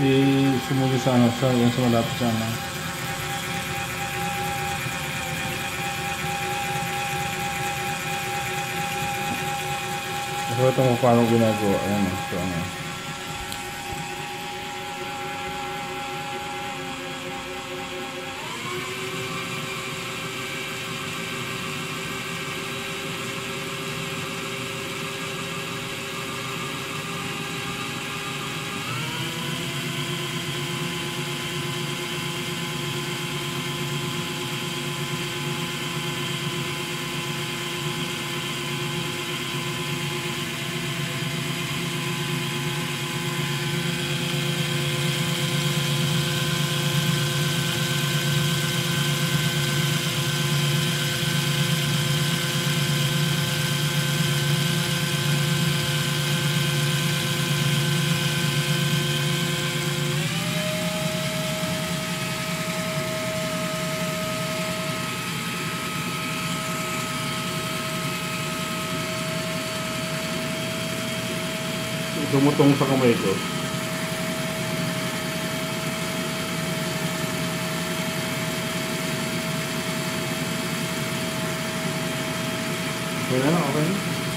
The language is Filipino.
i-sumuli sa ano, sa, yung sa malapit sa ano. So ito kung paano ginagawa. Ayan o. So ano. Dumutong sa kamay ko. Okay na okay na.